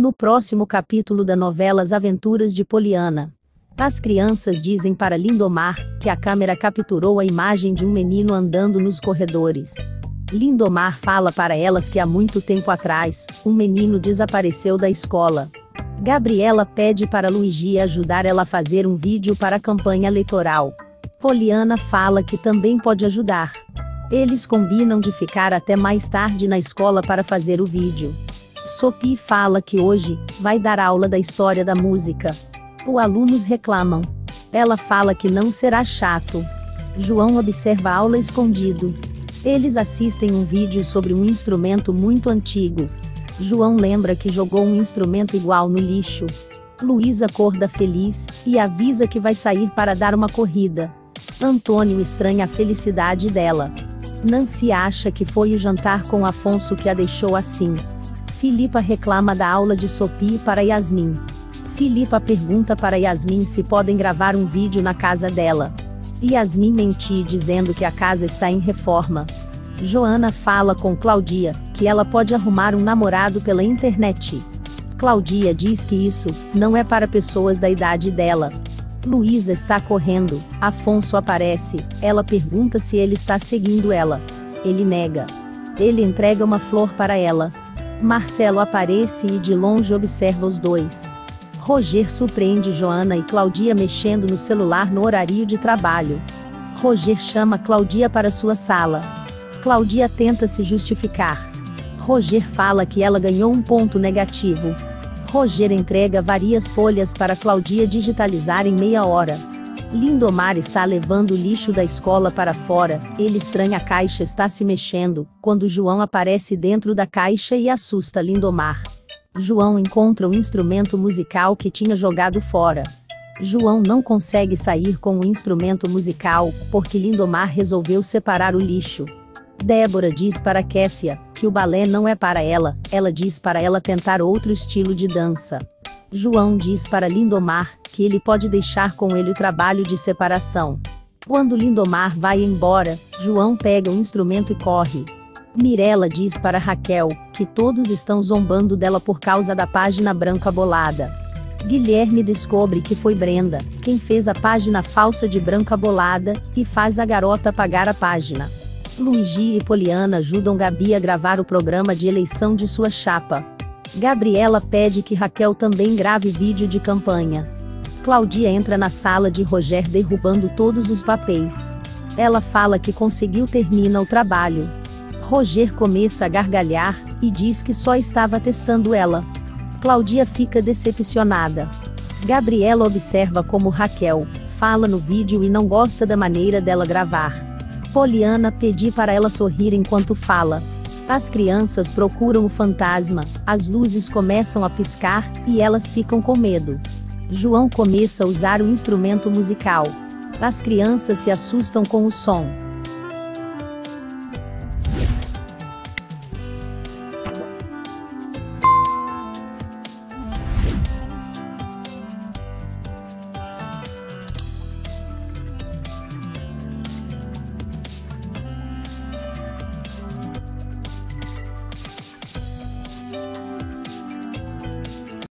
No próximo capítulo da novela As Aventuras de Poliana, as crianças dizem para Lindomar que a câmera capturou a imagem de um menino andando nos corredores. Lindomar fala para elas que há muito tempo atrás, um menino desapareceu da escola. Gabriela pede para Luigi ajudar ela a fazer um vídeo para a campanha eleitoral. Poliana fala que também pode ajudar. Eles combinam de ficar até mais tarde na escola para fazer o vídeo. Sophie fala que hoje vai dar aula da história da música. Os alunos reclamam. Ela fala que não será chato. João observa a aula escondido. Eles assistem um vídeo sobre um instrumento muito antigo. João lembra que jogou um instrumento igual no lixo. Luísa acorda feliz e avisa que vai sair para dar uma corrida. Antônio estranha a felicidade dela. Nancy acha que foi o jantar com Afonso que a deixou assim. Filipa reclama da aula de Sopi para Yasmin. Filipa pergunta para Yasmin se podem gravar um vídeo na casa dela. Yasmin mente dizendo que a casa está em reforma. Joana fala com Claudia que ela pode arrumar um namorado pela internet. Claudia diz que isso não é para pessoas da idade dela. Luísa está correndo. Afonso aparece. Ela pergunta se ele está seguindo ela. Ele nega. Ele entrega uma flor para ela. Marcelo aparece e de longe observa os dois. Roger surpreende Joana e Claudia mexendo no celular no horário de trabalho. Roger chama Claudia para sua sala. Claudia tenta se justificar. Roger fala que ela ganhou um ponto negativo. Roger entrega várias folhas para Claudia digitalizar em meia hora. Lindomar está levando o lixo da escola para fora, ele estranha a caixa está se mexendo, quando João aparece dentro da caixa e assusta Lindomar. João encontra o instrumento musical que tinha jogado fora. João não consegue sair com o instrumento musical, porque Lindomar resolveu separar o lixo. Débora diz para Kessia que o balé não é para ela, ela diz para ela tentar outro estilo de dança. João diz para Lindomar que ele pode deixar com ele o trabalho de separação. Quando Lindomar vai embora, João pega o instrumento e corre. Mirella diz para Raquel que todos estão zombando dela por causa da página branca bolada. Guilherme descobre que foi Brenda quem fez a página falsa de branca bolada e faz a garota pagar a página. Luigi e Poliana ajudam Gabi a gravar o programa de eleição de sua chapa. Gabriela pede que Raquel também grave vídeo de campanha. Claudia entra na sala de Roger derrubando todos os papéis. Ela fala que conseguiu termina o trabalho. Roger começa a gargalhar e diz que só estava testando ela. Claudia fica decepcionada. Gabriela observa como Raquel fala no vídeo e não gosta da maneira dela gravar. Poliana pede para ela sorrir enquanto fala, as crianças procuram o fantasma, as luzes começam a piscar e elas ficam com medo. João começa a usar o instrumento musical. As crianças se assustam com o som.